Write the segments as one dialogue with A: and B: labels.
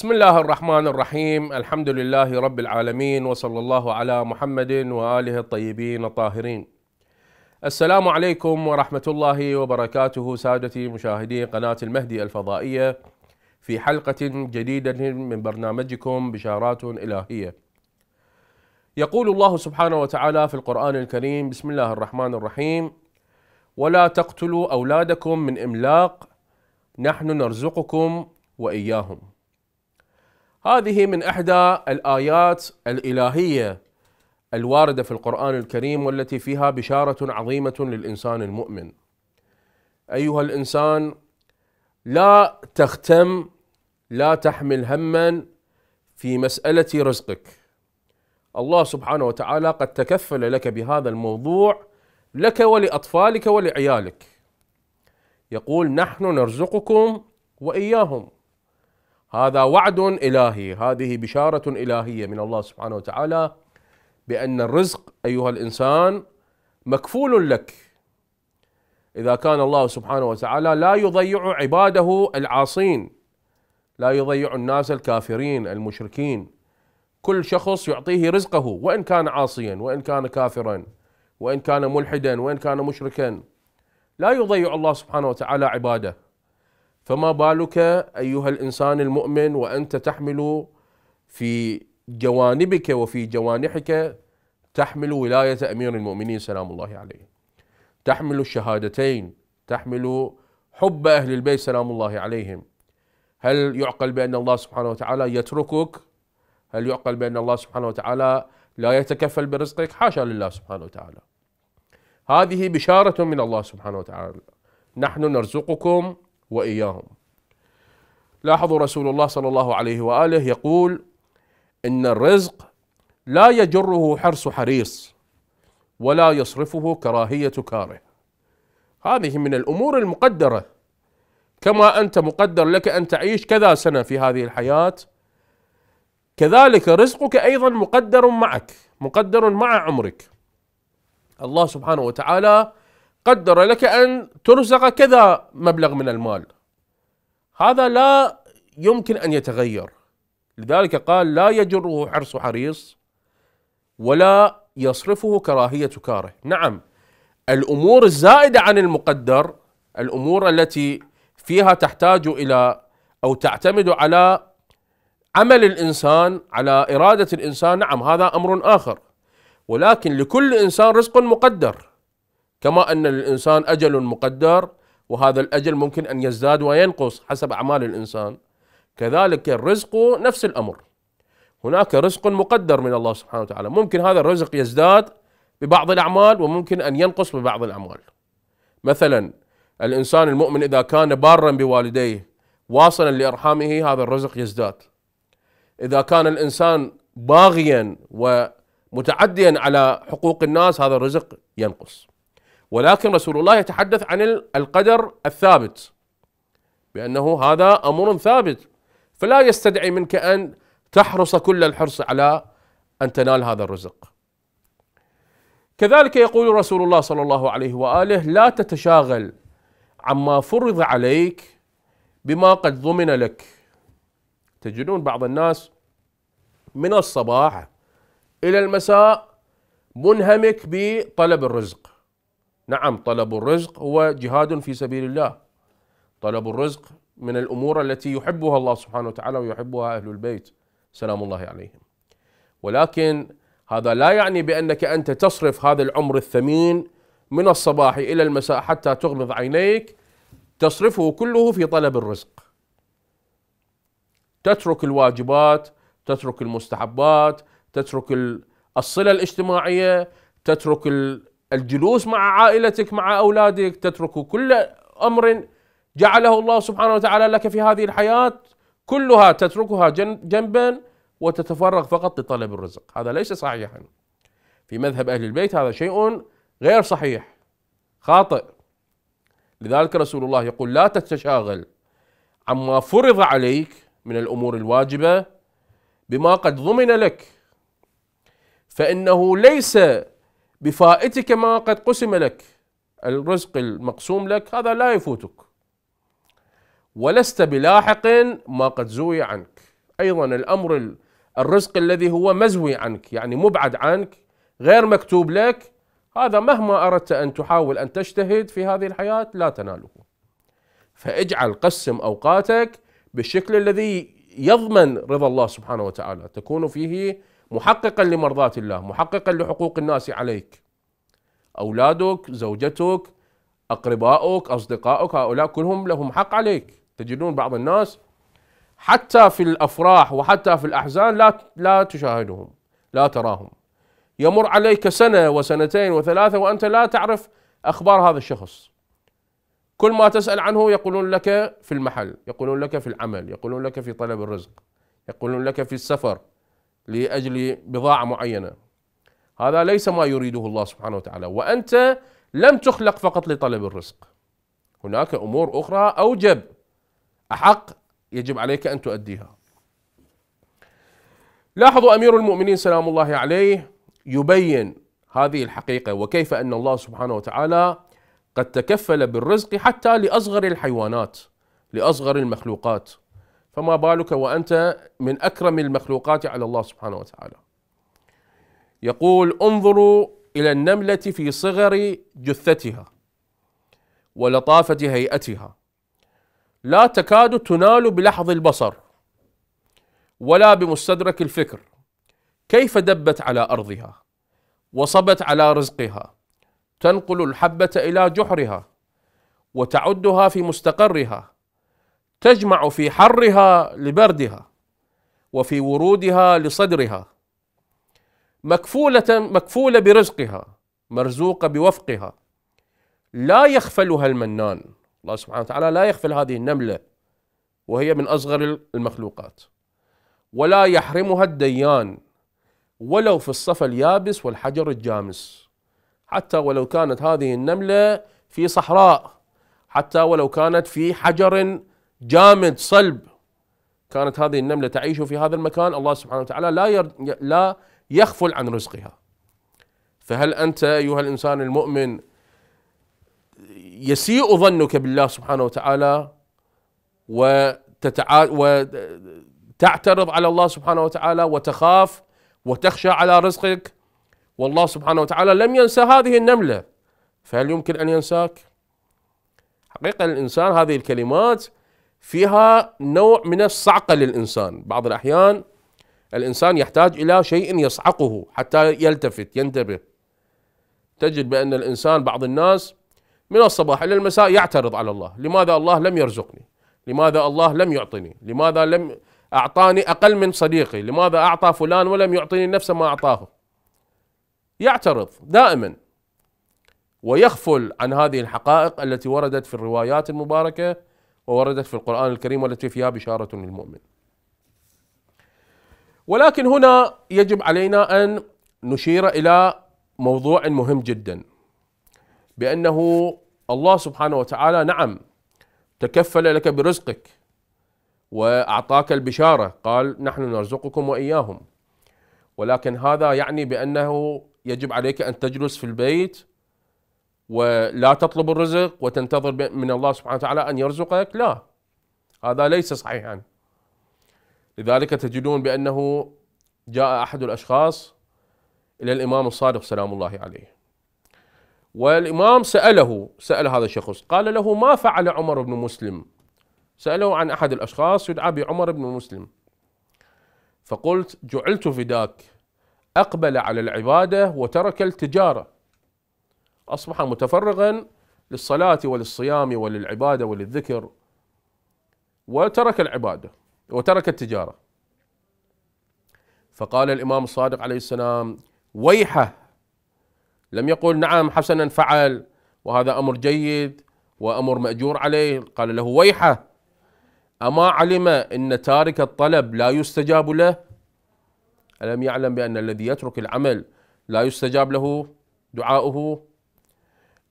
A: بسم الله الرحمن الرحيم الحمد لله رب العالمين وصلى الله على محمد وآله الطيبين الطاهرين. السلام عليكم ورحمة الله وبركاته سادتي مشاهدي قناة المهدي الفضائية في حلقة جديدة من برنامجكم بشارات إلهية. يقول الله سبحانه وتعالى في القرآن الكريم بسم الله الرحمن الرحيم: ولا تقتلوا أولادكم من إملاق نحن نرزقكم وإياهم. هذه من إحدى الآيات الإلهية الواردة في القرآن الكريم والتي فيها بشارة عظيمة للإنسان المؤمن. أيها الإنسان لا تختم لا تحمل هما في مسألة رزقك. الله سبحانه وتعالى قد تكفل لك بهذا الموضوع لك ولأطفالك ولعيالك. يقول نحن نرزقكم وإياهم. هذا وعد إلهي. هذه بشارة إلهية من الله سبحانه وتعالى بأن الرزق أيها الإنسان مكفول لك. إذا كان الله سبحانه وتعالى لا يضيع عباده العاصين لا يضيع الناس الكافرين المشركين. كل شخص يعطيه رزقه وإن كان عاصيا وإن كان كافرا وإن كان ملحدا وإن كان مشركا لا يضيع الله سبحانه وتعالى عباده. فما بالك أيها الإنسان المؤمن وأنت تحمل في جوانبك وفي جوانحك تحمل ولاية أمير المؤمنين سلام الله عليه. تحمل الشهادتين، تحمل حب أهل البيت سلام الله عليهم. هل يعقل بأن الله سبحانه وتعالى يتركك؟ هل يعقل بأن الله سبحانه وتعالى لا يتكفل برزقك؟ حاشا لله سبحانه وتعالى. هذه بشارة من الله سبحانه وتعالى. نحن نرزقكم وإياهم. لاحظوا رسول الله صلى الله عليه وآله يقول إن الرزق لا يجره حرص حريص ولا يصرفه كراهية كاره. هذه من الأمور المقدرة كما أنت مقدر لك أن تعيش كذا سنة في هذه الحياة كذلك رزقك أيضا مقدر معك، مقدر مع عمرك. الله سبحانه وتعالى قدر لك أن ترزق كذا مبلغ من المال. هذا لا يمكن أن يتغير. لذلك قال لا يجره حرص حريص ولا يصرفه كراهية كاره. نعم الأمور الزائدة عن المقدر الأمور التي فيها تحتاج إلى أو تعتمد على عمل الإنسان على إرادة الإنسان نعم هذا أمر آخر. ولكن لكل إنسان رزق مقدر. كما أن للانسان أجل مقدر وهذا الأجل ممكن أن يزداد وينقص حسب أعمال الإنسان. كذلك الرزق نفس الأمر. هناك رزق مقدر من الله سبحانه وتعالى. ممكن هذا الرزق يزداد ببعض الأعمال وممكن أن ينقص ببعض الأعمال. مثلا الإنسان المؤمن إذا كان بارا بوالديه واصلا لأرحامه هذا الرزق يزداد. إذا كان الإنسان باغيا ومتعديا على حقوق الناس هذا الرزق ينقص. ولكن رسول الله يتحدث عن القدر الثابت بأنه هذا أمر ثابت فلا يستدعي منك أن تحرص كل الحرص على أن تنال هذا الرزق. كذلك يقول رسول الله صلى الله عليه وآله: لا تتشاغل عما فرض عليك بما قد ضمن لك. تجدون بعض الناس من الصباح إلى المساء منهمك بطلب الرزق. نعم طلب الرزق هو جهاد في سبيل الله. طلب الرزق من الأمور التي يحبها الله سبحانه وتعالى ويحبها أهل البيت سلام الله عليهم. ولكن هذا لا يعني بأنك أنت تصرف هذا العمر الثمين من الصباح إلى المساء حتى تغمض عينيك تصرفه كله في طلب الرزق. تترك الواجبات، تترك المستحبات، تترك الصلة الاجتماعية، تترك الجلوس مع عائلتك مع أولادك، تترك كل أمر جعله الله سبحانه وتعالى لك في هذه الحياة كلها تتركها جنبا وتتفرغ فقط لطلب الرزق. هذا ليس صحيحا. في مذهب أهل البيت هذا شيء غير صحيح خاطئ. لذلك رسول الله يقول لا تتشاغل عما فرض عليك من الأمور الواجبة بما قد ضمن لك فإنه ليس بفائتك ما قد قسم لك الرزق المقسوم لك هذا لا يفوتك. ولست بلاحق ما قد زوي عنك. أيضا الأمر الرزق الذي هو مزوي عنك يعني مبعد عنك غير مكتوب لك هذا مهما أردت أن تحاول أن تجتهد في هذه الحياة لا تناله. فاجعل قسم أوقاتك بالشكل الذي يضمن رضا الله سبحانه وتعالى، تكون فيه محققا لمرضات الله، محققا لحقوق الناس عليك. أولادك، زوجتك، اقربائك، أصدقائك، هؤلاء كلهم لهم حق عليك، تجدون بعض الناس حتى في الأفراح وحتى في الأحزان لا لا تشاهدهم، لا تراهم. يمر عليك سنة وسنتين وثلاثة وأنت لا تعرف أخبار هذا الشخص كل ما تسأل عنه يقولون لك في المحل يقولون لك في العمل يقولون لك في طلب الرزق يقولون لك في السفر لأجل بضاعة معينة. هذا ليس ما يريده الله سبحانه وتعالى. وأنت لم تخلق فقط لطلب الرزق. هناك أمور أخرى أوجب. أحق يجب عليك أن تؤديها. لاحظوا أمير المؤمنين سلام الله عليه يبين هذه الحقيقة وكيف أن الله سبحانه وتعالى قد تكفل بالرزق حتى لأصغر الحيوانات لأصغر المخلوقات. فما بالك وأنت من أكرم المخلوقات على الله سبحانه وتعالى. يقول انظروا إلى النملة في صغر جثتها ولطافة هيئتها. لا تكاد تنال بلحظ البصر ولا بمستدرك الفكر. كيف دبت على أرضها وصبت على رزقها؟ تنقل الحبة إلى جحرها وتعدها في مستقرها. تجمع في حرها لبردها وفي ورودها لصدرها مكفولة مكفولة برزقها مرزوقة بوفقها. لا يخفلها المنان. الله سبحانه وتعالى لا يخفل هذه النملة وهي من أصغر المخلوقات. ولا يحرمها الديان ولو في الصفا اليابس والحجر الجامس. حتى ولو كانت هذه النملة في صحراء حتى ولو كانت في حجر جامد صلب. كانت هذه النملة تعيش في هذا المكان. الله سبحانه وتعالى لا ير... لا يغفل عن رزقها. فهل أنت أيها الإنسان المؤمن يسيء ظنك بالله سبحانه وتعالى وتتع... وتعترض على الله سبحانه وتعالى وتخاف وتخشى على رزقك؟ والله سبحانه وتعالى لم ينسى هذه النملة. فهل يمكن أن ينساك؟ حقيقة الإنسان هذه الكلمات فيها نوع من الصعقة للإنسان. بعض الأحيان الإنسان يحتاج إلى شيء يصعقه حتى يلتفت ينتبه. تجد بأن الإنسان بعض الناس من الصباح إلى المساء يعترض على الله. لماذا الله لم يرزقني؟ لماذا الله لم يعطني؟ لماذا لم أعطاني أقل من صديقي؟ لماذا أعطى فلان ولم يعطيني نفس ما أعطاه؟ يعترض دائما. ويغفل عن هذه الحقائق التي وردت في الروايات المباركة ووردت في القرآن الكريم والتي فيها بشارة للمؤمن. ولكن هنا يجب علينا أن نشير إلى موضوع مهم جدا بأنه الله سبحانه وتعالى نعم تكفل لك برزقك وأعطاك البشارة قال نحن نرزقكم وإياهم. ولكن هذا يعني بأنه يجب عليك أن تجلس في البيت ولا تطلب الرزق وتنتظر من الله سبحانه وتعالى أن يرزقك؟ لا. هذا ليس صحيحا. لذلك تجدون بأنه جاء أحد الأشخاص إلى الإمام الصادق سلام الله عليه. والإمام سأله سأل هذا الشخص قال له ما فعل عمر بن مسلم؟ سألوا عن أحد الأشخاص يدعى بعمر بن مسلم. فقلت جعلت فداك أقبل على العبادة وترك التجارة. أصبح متفرغا للصلاة وللصيام وللعبادة وللذكر وترك العبادة وترك التجارة. فقال الإمام الصادق عليه السلام ويحه. لم يقل نعم حسنا فعل وهذا أمر جيد وأمر مأجور عليه. قال له ويحه. أما علم أن تارك الطلب لا يستجاب له؟ ألم يعلم بأن الذي يترك العمل لا يستجاب له دعاؤه؟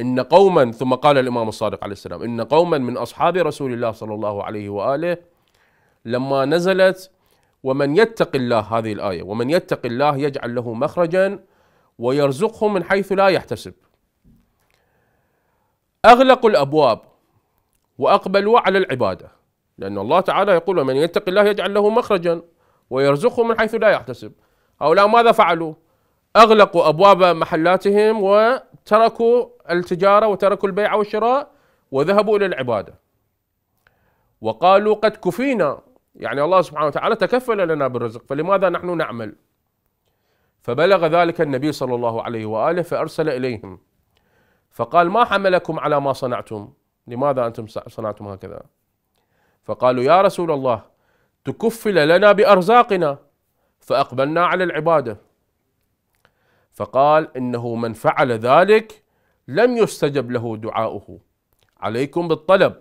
A: إن قوما ثم قال الإمام الصادق عليه السلام إن قوما من أصحاب رسول الله صلى الله عليه وآله لما نزلت ومن يتق الله هذه الآية ومن يتق الله يجعل له مخرجا ويرزقه من حيث لا يحتسب. أغلقوا الأبواب وأقبلوا على العبادة لأن الله تعالى يقول ومن يتق الله يجعل له مخرجا ويرزقهم من حيث لا يحتسب. هؤلاء ماذا فعلوا؟ أغلقوا أبواب محلاتهم وتركوا التجارة وتركوا البيع والشراء وذهبوا إلى العبادة. وقالوا قد كفينا. يعني الله سبحانه وتعالى تكفل لنا بالرزق فلماذا نحن نعمل؟ فبلغ ذلك النبي صلى الله عليه وآله فأرسل إليهم. فقال ما حملكم على ما صنعتم؟ لماذا أنتم صنعتم هكذا؟ فقالوا يا رسول الله تكفل لنا بأرزاقنا فأقبلنا على العبادة. فقال إنه من فعل ذلك لم يستجب له دعاؤه. عليكم بالطلب.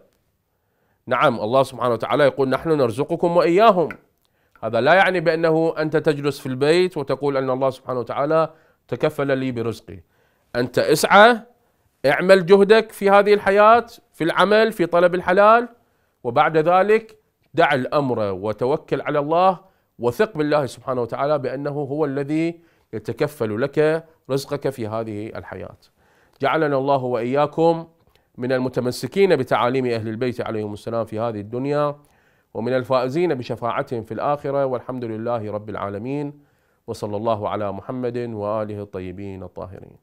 A: نعم الله سبحانه وتعالى يقول نحن نرزقكم وإياهم. هذا لا يعني بأنه أنت تجلس في البيت وتقول أن الله سبحانه وتعالى تكفل لي برزقي. أنت اسعى اعمل جهدك في هذه الحياة في العمل في طلب الحلال وبعد ذلك دع الأمر وتوكل على الله وثق بالله سبحانه وتعالى بأنه هو الذي يتكفل لك رزقك في هذه الحياة. جعلنا الله وإياكم من المتمسكين بتعاليم أهل البيت عليهم السلام في هذه الدنيا ومن الفائزين بشفاعتهم في الآخرة والحمد لله رب العالمين وصلى الله على محمد وآله الطيبين الطاهرين.